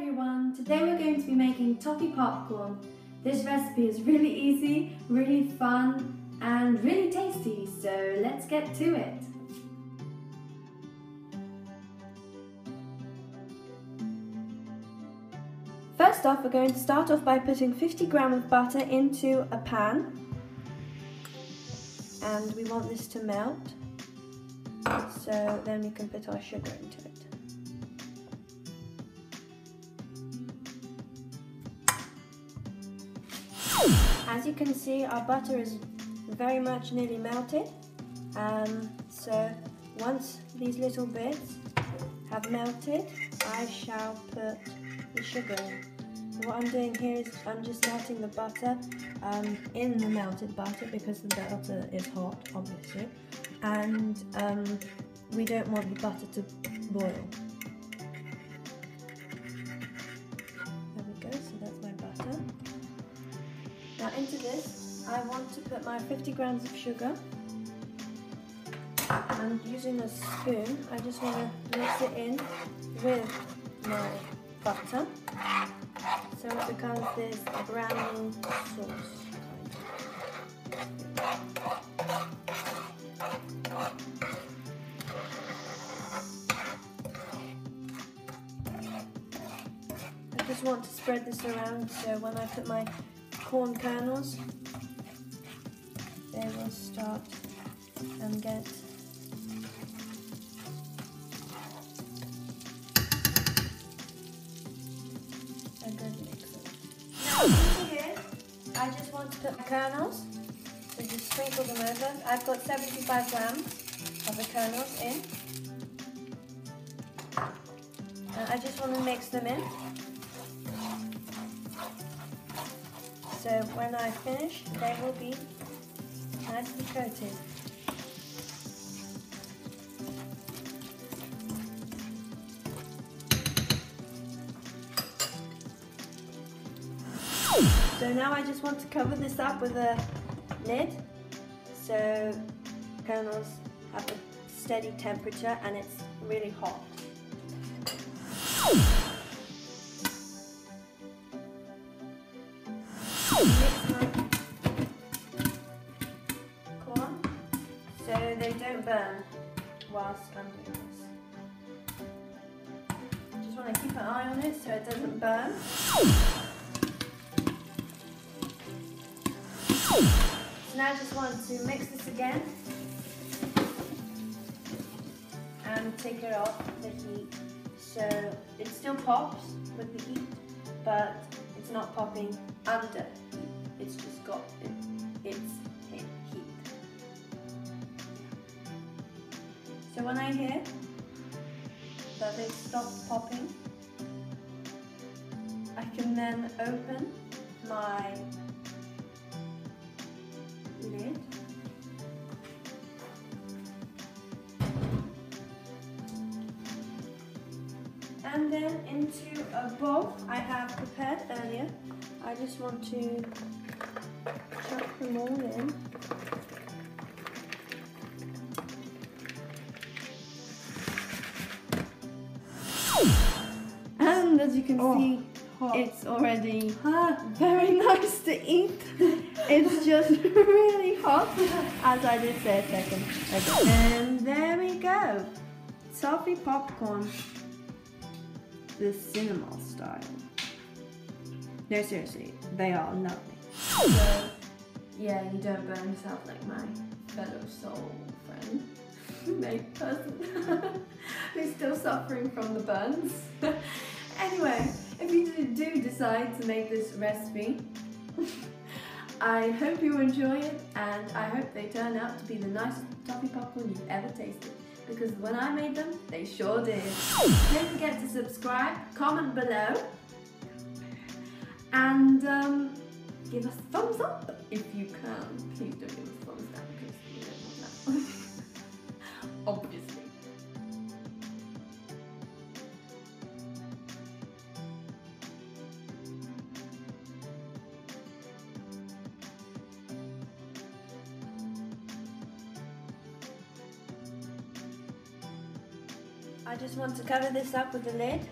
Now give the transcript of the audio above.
everyone! Today we're going to be making toffee popcorn. This recipe is really easy, really fun and really tasty, so let's get to it. First off, we're going to start off by putting 50 gram of butter into a pan. And we want this to melt, so then we can put our sugar into it. As you can see, our butter is very much nearly melted. Um, so once these little bits have melted, I shall put the sugar in. What I'm doing here is I'm just melting the butter um, in the melted butter because the butter is hot, obviously, and um, we don't want the butter to boil. Into this, I want to put my 50 grams of sugar. And using a spoon, I just want to mix it in with my butter. So it becomes this browning sauce. I just want to spread this around so when I put my corn kernels, they will start and get a good here, I just want to put the kernels, so just sprinkle them over. I've got 75 grams of the kernels in. And I just want to mix them in. So when I finish, they will be nicely coated. So now I just want to cover this up with a lid so kernels have a steady temperature and it's really hot. Corn so they don't burn whilst I'm doing this. Just want to keep an eye on it so it doesn't burn. So now I just want to mix this again and take it off the heat so it still pops with the heat but it's not popping under heat. it's just got it, its heat. So when I hear that it stop popping, I can then open my and then into a bowl I have prepared earlier I just want to chuck them all in. And as you can oh, see, hot. it's already very nice to eat. it's just really hot, as I did say a second ago. And there we go. Toffee popcorn, the cinema style. No, seriously, they are lovely. So, yeah, you don't burn yourself like my fellow soul friend, mate person, who's still suffering from the burns. anyway, if you do decide to make this recipe, I hope you enjoy it and I hope they turn out to be the nicest toffee popcorn you've ever tasted because when I made them, they sure did. Don't forget to subscribe, comment below, and um, give us a thumbs up if you can. Please don't give us a thumbs down I just want to cover this up with a lid